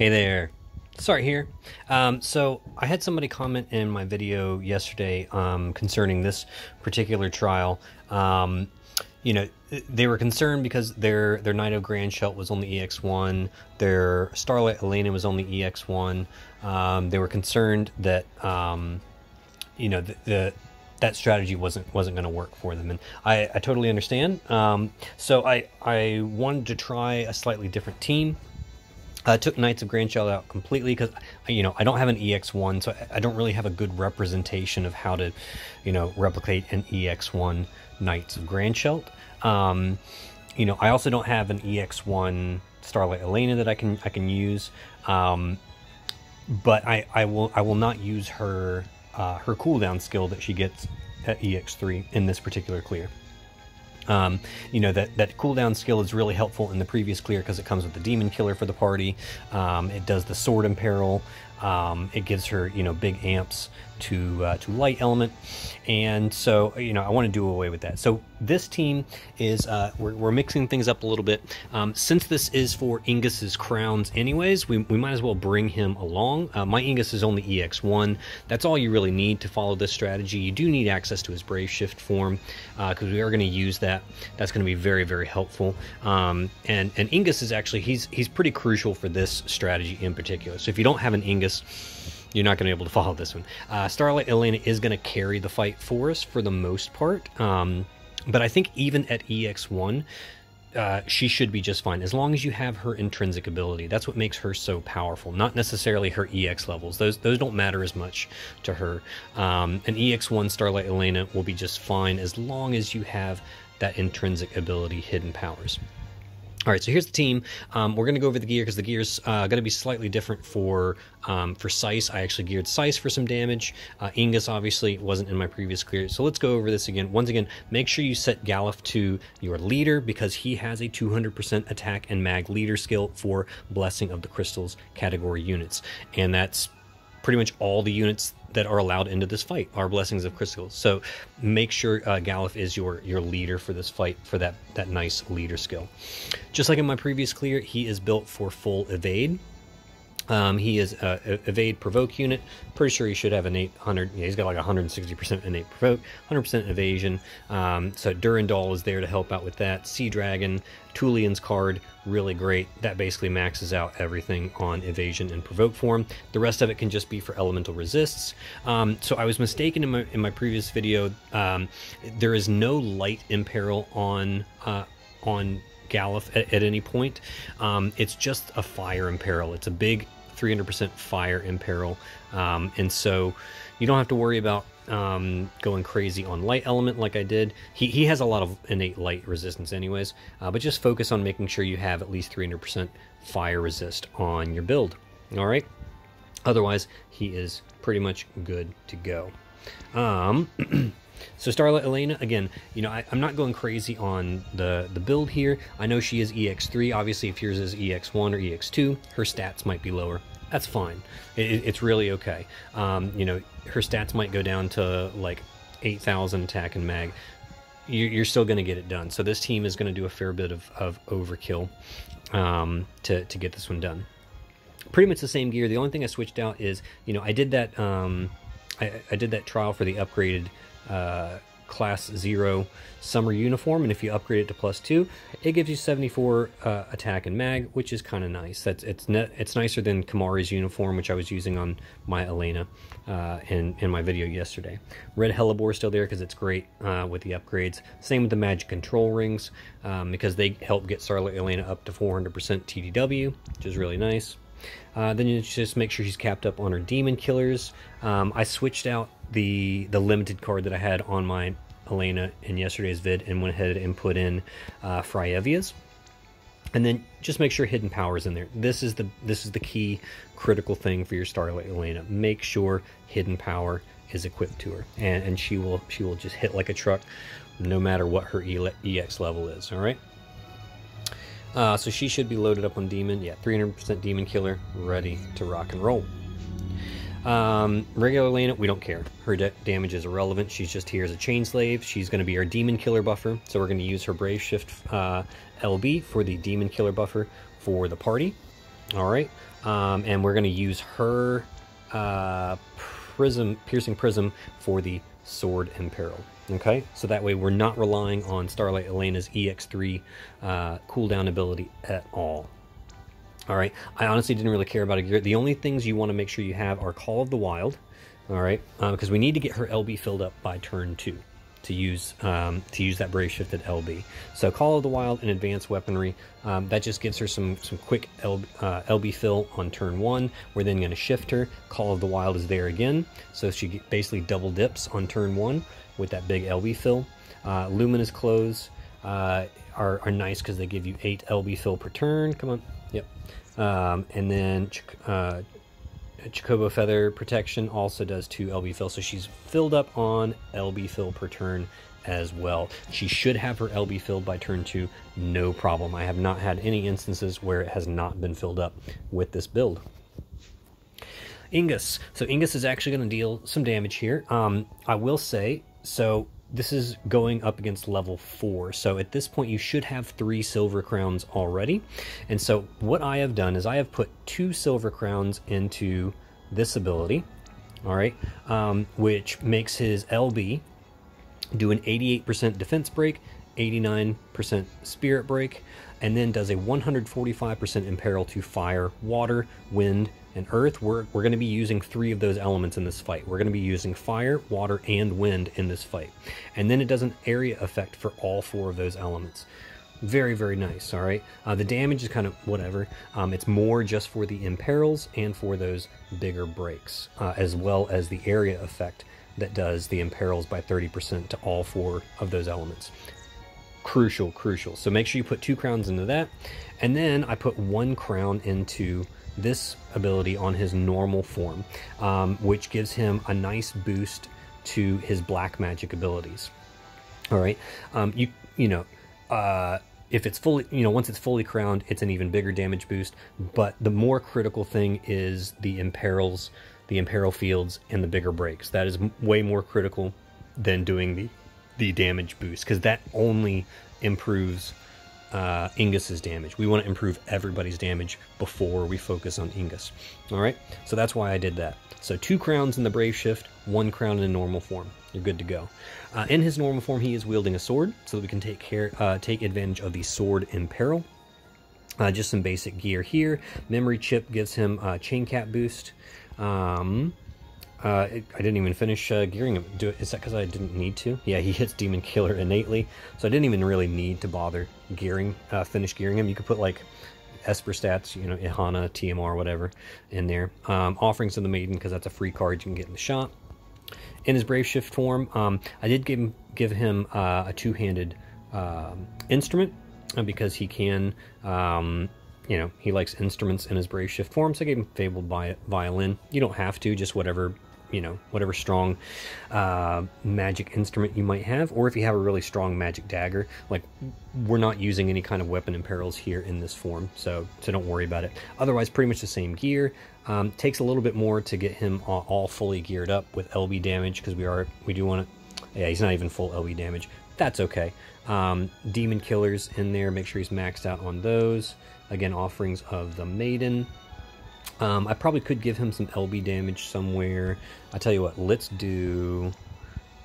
Hey there. Sartre here. Um, so I had somebody comment in my video yesterday um, concerning this particular trial. Um, you know, they were concerned because their their Knights of Grandshelt was only EX1, their Starlight Elena was only EX1. Um, they were concerned that um, you know the, the that strategy wasn't wasn't going to work for them, and I, I totally understand. Um, so I I wanted to try a slightly different team. I took Knights of Grandshelt out completely because you know I don't have an EX1, so I don't really have a good representation of how to, you know, replicate an EX1 Knights of Grandshelt. Um, you know, I also don't have an EX1 Starlight Elena that I can I can use, um, but I I will I will not use her uh, her cooldown skill that she gets at EX3 in this particular clear. Um, you know that that cooldown skill is really helpful in the previous clear because it comes with the demon killer for the party. Um, it does the sword imperil. Um, it gives her you know big amps to uh, to light element, and so you know I want to do away with that. So this team is uh, we're, we're mixing things up a little bit. Um, since this is for Ingus's crowns, anyways, we, we might as well bring him along. Uh, my Ingus is only EX1. That's all you really need to follow this strategy. You do need access to his Brave Shift form because uh, we are going to use that. That's going to be very very helpful. Um, and and Ingus is actually he's he's pretty crucial for this strategy in particular. So if you don't have an Ingus you're not going to be able to follow this one. Uh, Starlight Elena is going to carry the fight for us for the most part, um, but I think even at EX1, uh, she should be just fine as long as you have her intrinsic ability. That's what makes her so powerful. Not necessarily her EX levels; those those don't matter as much to her. Um, an EX1 Starlight Elena will be just fine as long as you have that intrinsic ability, hidden powers. All right, so here's the team. Um, we're going to go over the gear because the gear's uh, going to be slightly different for um, for Sice. I actually geared Sice for some damage. Uh, Ingus obviously wasn't in my previous clear, so let's go over this again. Once again, make sure you set Galuf to your leader because he has a 200% attack and mag leader skill for Blessing of the Crystals category units, and that's pretty much all the units that are allowed into this fight are blessings of crystals. So make sure uh, Galuf is your your leader for this fight for that that nice leader skill. Just like in my previous clear, he is built for full evade. Um, he is uh, evade provoke unit. Pretty sure he should have an 800. Yeah, he's got like 160% innate provoke, 100% evasion. Um, so Durandal is there to help out with that. Sea Dragon, Tulian's card, really great. That basically maxes out everything on evasion and provoke form. The rest of it can just be for elemental resists. Um, so I was mistaken in my in my previous video. Um, there is no light imperil on uh, on Galuf at, at, any point. Um, it's just a fire imperil. It's a big 300% fire imperil. Um, and so you don't have to worry about um, going crazy on light element like I did. He, he has a lot of innate light resistance anyways, uh, but just focus on making sure you have at least 300% fire resist on your build. All right. Otherwise, he is pretty much good to go. Um, So Starlight Elena, again, you know, I, am not going crazy on the, the build here. I know she is EX3. Obviously, if yours is EX1 or EX2, her stats might be lower. That's fine. It, it's really okay. Um, you know, her stats might go down to like 8,000 attack and mag. You're still going to get it done. So this team is going to do a fair bit of, of overkill um, to, to get this one done. Pretty much the same gear. The only thing I switched out is, you know, I did that... Um, I, I did that trial for the upgraded uh, class 0 summer uniform and if you upgrade it to plus 2 it gives you 74 uh, attack and mag which is kind of nice. That's it's it's nicer than Kamari's uniform which I was using on my Elena uh, in, in my video yesterday. Red hellebore still there because it's great uh, with the upgrades. Same with the magic control rings um, because they help get Starlight Elena up to 400% TDW which is really nice. Uh, then you just make sure she's capped up on her demon killers. Um, I switched out the the limited card that I had on my Elena in yesterday's vid and went ahead and put in uh, Fryevia's. And then just make sure hidden power is in there. This is the this is the key critical thing for your Starlight Elena. Make sure hidden power is equipped to her, and, and she will she will just hit like a truck, no matter what her EX level is. All right. Uh, so she should be loaded up on Demon. Yeah, 300% Demon Killer, ready to rock and roll. Um, regular Lena, we don't care. Her damage is irrelevant. She's just here as a chain slave. She's going to be our demon killer buffer. So we're going to use her Brave Shift uh, LB for the demon killer buffer for the party. All right, um, and we're going to use her uh, prism, piercing prism for the sword imperil. Okay, so that way we're not relying on Starlight Elena's EX3 uh, cooldown ability at all. All right, I honestly didn't really care about a gear. The only things you want to make sure you have are Call of the Wild, all right, because uh, we need to get her LB filled up by turn two to use um, to use that brave shifted LB. So Call of the Wild and advanced weaponry um, that just gives her some some quick LB, uh, LB fill on turn one. We're then going to shift her. Call of the Wild is there again, so she basically double dips on turn one with that big LB fill. Uh, Luminous clothes uh, are, are nice because they give you eight LB fill per turn. Come on, yep. Um, and then uh, Chocobo Feather Protection also does two LB fill, so she's filled up on LB fill per turn as well. She should have her LB filled by turn two, no problem. I have not had any instances where it has not been filled up with this build. Ingus. So Ingus is actually going to deal some damage here. Um, I will say, so this is going up against level 4 so at this point you should have three silver crowns already. And so what I have done is I have put two silver crowns into this ability all right um, which makes his LB do an 88% defense break 89% spirit break and then does a 145% imperil to fire water wind and earth, we're, we're going to be using three of those elements in this fight. We're going to be using fire, water, and wind in this fight. And then it does an area effect for all four of those elements. Very, very nice, all right? Uh, the damage is kind of whatever. Um, it's more just for the imperils and for those bigger breaks, uh, as well as the area effect that does the imperils by 30% to all four of those elements. Crucial, crucial. So make sure you put two crowns into that. And then I put one crown into this ability on his normal form, um, which gives him a nice boost to his black magic abilities. All right, um, you you know, uh, if it's fully, you know, once it's fully crowned, it's an even bigger damage boost. But the more critical thing is the imperils, the imperil fields, and the bigger breaks. That is way more critical than doing the the damage boost because that only improves uh, Ingus's damage. We want to improve everybody's damage before we focus on Ingus. All right, so that's why I did that. So two crowns in the Brave Shift, one crown in normal form. You're good to go. Uh, in his normal form, he is wielding a sword, so that we can take care, uh, take advantage of the sword imperil. Uh, just some basic gear here. Memory chip gives him a chain cap boost. Um, uh, it, I didn't even finish uh, gearing him. Do, is that because I didn't need to? Yeah, he hits Demon Killer innately, so I didn't even really need to bother gearing, uh, finish gearing him. You could put like Esper stats, you know, Ihana, TMR, whatever, in there. Um, Offerings of the Maiden, because that's a free card you can get in the shop. In his Brave Shift form, um, I did give him, give him uh, a two-handed um, instrument, uh, because he can um, you know, he likes instruments in his Brave Shift form, so I gave him Fabled Violin. You don't have to, just whatever you know, whatever strong uh, magic instrument you might have, or if you have a really strong magic dagger. Like, we're not using any kind of weapon imperils here in this form, so so don't worry about it. Otherwise, pretty much the same gear. Um, takes a little bit more to get him all, all fully geared up with LB damage because we are we do want to. Yeah, he's not even full LB damage. That's okay. Um, demon killers in there. Make sure he's maxed out on those. Again, offerings of the maiden. Um, I probably could give him some LB damage somewhere. I tell you what, let's do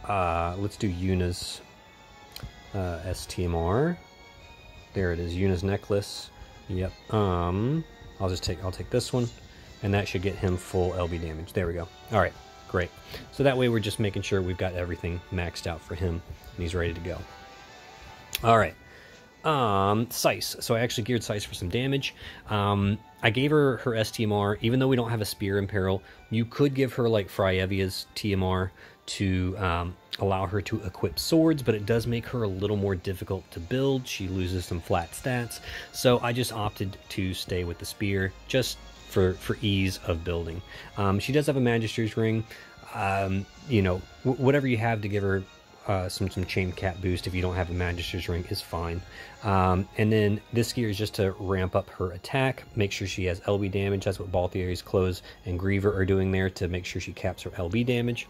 uh, let's do Yuna's uh, STMR. There it is, Yuna's necklace. Yep. Um, I'll just take I'll take this one, and that should get him full LB damage. There we go. All right, great. So that way we're just making sure we've got everything maxed out for him, and he's ready to go. All right. Um, Sice. So I actually geared Sice for some damage. Um, I gave her her STMR, even though we don't have a Spear Imperil. You could give her like Fryevia's TMR to um, allow her to equip swords, but it does make her a little more difficult to build. She loses some flat stats. So I just opted to stay with the Spear just for, for ease of building. Um, she does have a Magister's Ring. Um, you know, whatever you have to give her uh, some some chain cap boost if you don't have a Magister's Ring is fine. Um, and then this gear is just to ramp up her attack, make sure she has LB damage. That's what Balthieri's Clothes and Griever are doing there to make sure she caps her LB damage.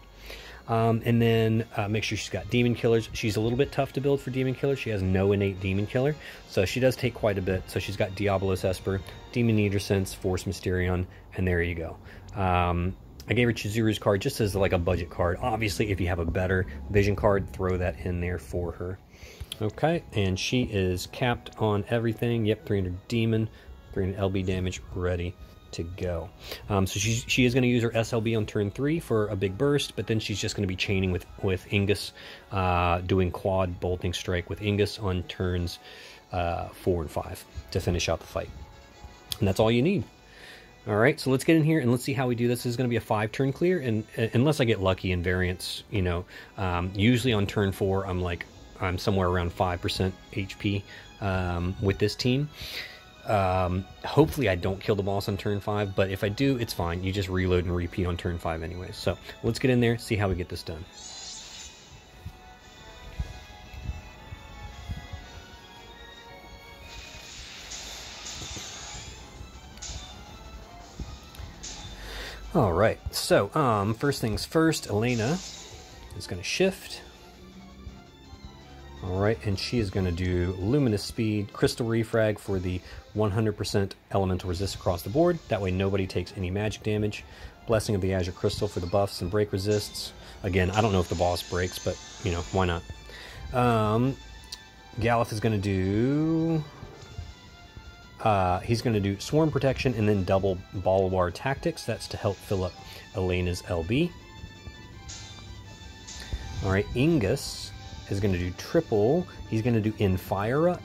Um, and then uh, make sure she's got demon killers. She's a little bit tough to build for demon killer. She has no innate demon killer, so she does take quite a bit. So she's got Diabolos Esper, Demon Eater Sense, Force Mysterion, and there you go. Um, I gave her Chizuru's card just as like a budget card. Obviously, if you have a better vision card, throw that in there for her. Okay, and she is capped on everything. Yep, 300 demon, 300 LB damage, ready to go. Um, so she, she is going to use her SLB on turn three for a big burst, but then she's just going to be chaining with, with Ingus, uh, doing quad bolting strike with Ingus on turns uh, four and five to finish out the fight. And that's all you need. All right, so let's get in here and let's see how we do this. This is going to be a five turn clear, and uh, unless I get lucky in variance, you know, um, usually on turn four, I'm like, I'm somewhere around 5% HP um, with this team. Um, hopefully I don't kill the boss on turn 5, but if I do, it's fine. You just reload and repeat on turn 5 anyways. So let's get in there, see how we get this done. All right, so um, first things first, Elena is going to shift. All right, and she is going to do Luminous Speed, Crystal Refract for the 100% elemental resist across the board. That way nobody takes any magic damage. Blessing of the Azure Crystal for the buffs and break resists. Again, I don't know if the boss breaks, but, you know, why not? Um, Galuf is going to do uh, he's going to do Swarm Protection and then double Bulwark Tactics. That's to help fill up Elena's LB. All right, Ingus is going to do triple. He's going to do Infira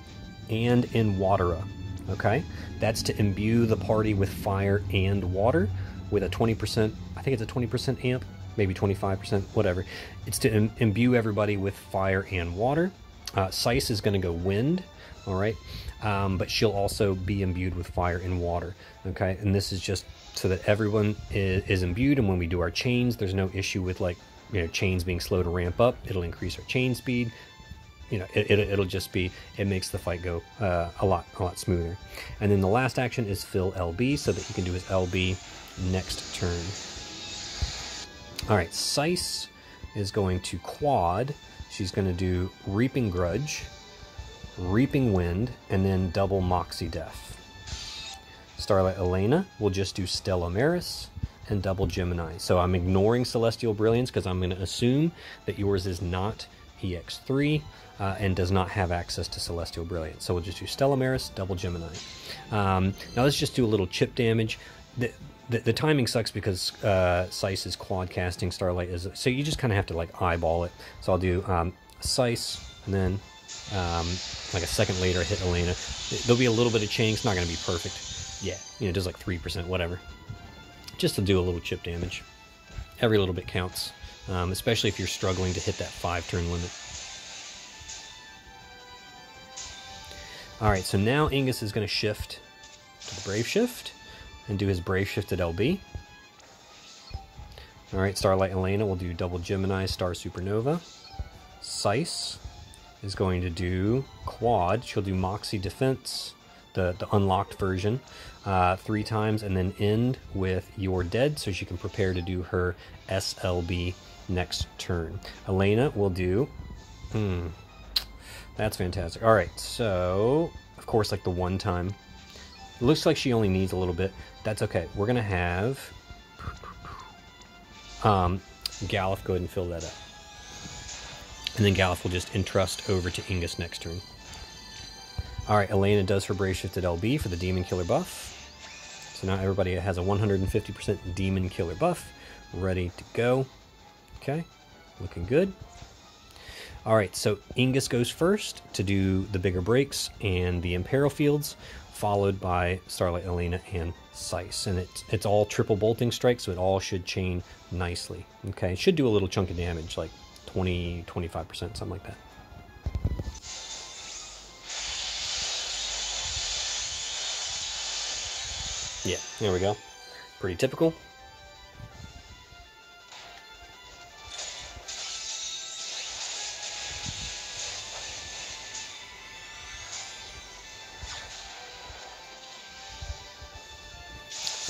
and in Watera. Okay, that's to imbue the party with fire and water with a 20%, I think it's a 20% amp, maybe 25%, whatever. It's to Im imbue everybody with fire and water. Uh, Sice is going to go wind, all right? Um, but she'll also be imbued with fire and water, okay? And this is just so that everyone is, is imbued, and when we do our chains, there's no issue with like, you know, chains being slow to ramp up. It'll increase our chain speed. You know, it, it, will just be, it makes the fight go uh, a lot, a lot smoother. And then the last action is fill LB so that he can do his LB next turn. All right, Sice is going to quad. She's going to do Reaping Grudge, Reaping Wind, and then double Moxie Death. Starlight Elena will just do Stella Maris and double Gemini. So I'm ignoring Celestial Brilliance because I'm going to assume that yours is not EX3 uh, and does not have access to Celestial Brilliance. So we'll just do Stella Maris, double Gemini. Um, now let's just do a little chip damage. The, the, the timing sucks because uh, Sice is quad casting, Starlight is... So you just kind of have to like eyeball it. So I'll do um, Sice and then um, like a second later, hit Elena. There'll be a little bit of chain. It's not going to be perfect. Yeah, you know, just like 3%, whatever. Just to do a little chip damage. Every little bit counts, um, especially if you're struggling to hit that five turn limit. All right, so now Ingus is going to shift to the Brave Shift and do his Brave Shift at LB. All right, Starlight Elena will do double Gemini Star Supernova. Sice is going to do quad. She'll do Moxie Defense, the, the unlocked version, uh, three times, and then end with You're Dead so she can prepare to do her SLB next turn. Elena will do. Hmm. That's fantastic. All right, so of course, like the one time. Looks like she only needs a little bit. That's okay. We're gonna have um, Galuf go ahead and fill that up. And then Galuf will just entrust over to Ingus next turn. Alright, Elena does her Brave Shifted LB for the Demon Killer buff. So now everybody has a 150% Demon Killer buff ready to go. Okay, looking good. Alright, so Ingus goes first to do the bigger breaks and the imperil fields, followed by Starlight Elena and Sice. And it's, it's all triple bolting strikes, so it all should chain nicely. Okay, it should do a little chunk of damage, like 20, 25%, something like that. Yeah, there we go. Pretty typical.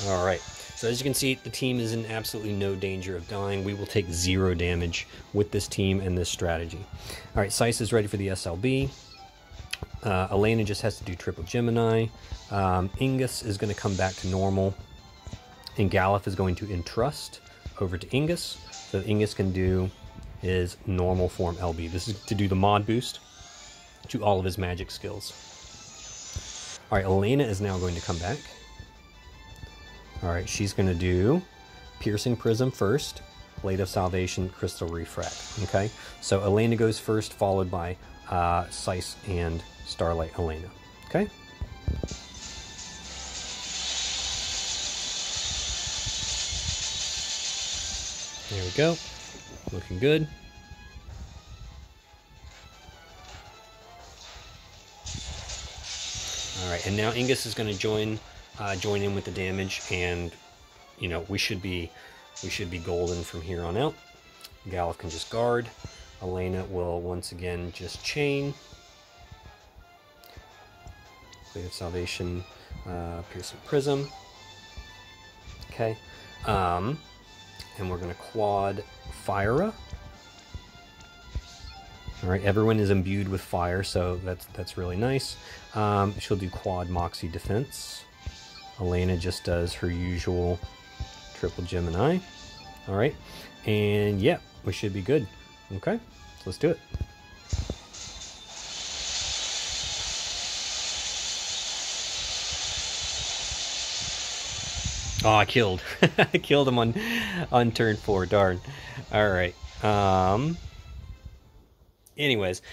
All right. So as you can see, the team is in absolutely no danger of dying. We will take zero damage with this team and this strategy. All right, Sice is ready for the SLB. Uh, Elena just has to do triple Gemini. Um, Ingus is going to come back to normal. And Galuf is going to entrust over to Ingus. So Ingus can do his normal form LB. This is to do the mod boost to all of his magic skills. All right, Elena is now going to come back. All right, she's going to do Piercing Prism first, Blade of Salvation, Crystal Refract. Okay, so Elena goes first, followed by uh, Sice and Starlight Elena. Okay. There we go. Looking good. All right, and now Ingus is going to join uh, join in with the damage, and you know we should be we should be golden from here on out. Galuf can just guard. Elena will once again just chain. Blade of Salvation, uh, Piercing Prism. Okay. Um, and we're going to quad Fyra. All right, everyone is imbued with fire, so that's that's really nice. Um, she'll do quad Moxie defense. Elena just does her usual triple Gemini. All right, and yeah, we should be good. Okay, so let's do it. Oh, I killed. I killed him on on turn four. Darn. All right. Um. Anyways,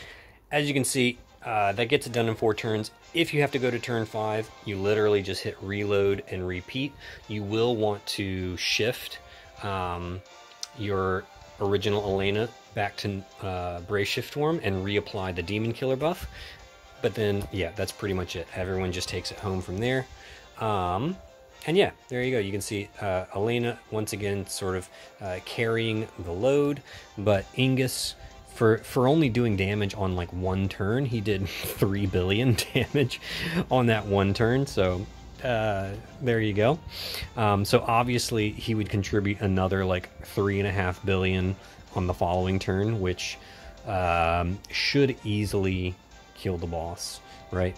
as you can see, uh, that gets it done in four turns. If you have to go to turn five, you literally just hit reload and repeat. You will want to shift um, your original Elena back to uh, Shift form and reapply the Demon Killer buff. But then, yeah, that's pretty much it. Everyone just takes it home from there. Um, and yeah, there you go. You can see uh, Elena once again sort of uh, carrying the load, but Ingus for for only doing damage on like one turn, he did three billion damage on that one turn. So uh, there you go. Um, so obviously he would contribute another like three and a half billion on the following turn, which um, should easily kill the boss, right?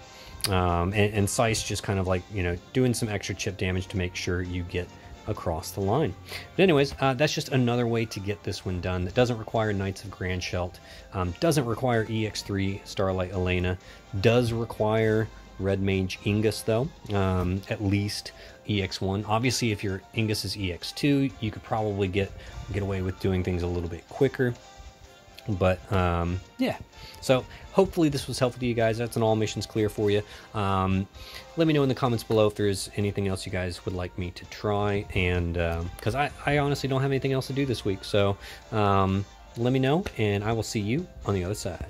Um, and, and Sice just kind of like you know doing some extra chip damage to make sure you get across the line. But anyways, uh, that's just another way to get this one done that doesn't require Knights of Grandshelt, um, doesn't require EX3 Starlight Elena, does require Red Mage Ingus though, um, at least EX1. Obviously, if your Ingus is EX2, you could probably get get away with doing things a little bit quicker. But um, yeah, so hopefully this was helpful to you guys. That's an all missions clear for you. Um, let me know in the comments below if there's anything else you guys would like me to try. And because um, I, I honestly don't have anything else to do this week. So um, let me know, and I will see you on the other side.